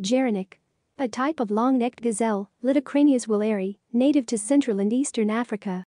Gerenik. A type of long-necked gazelle, Litocranius willeri, native to Central and Eastern Africa.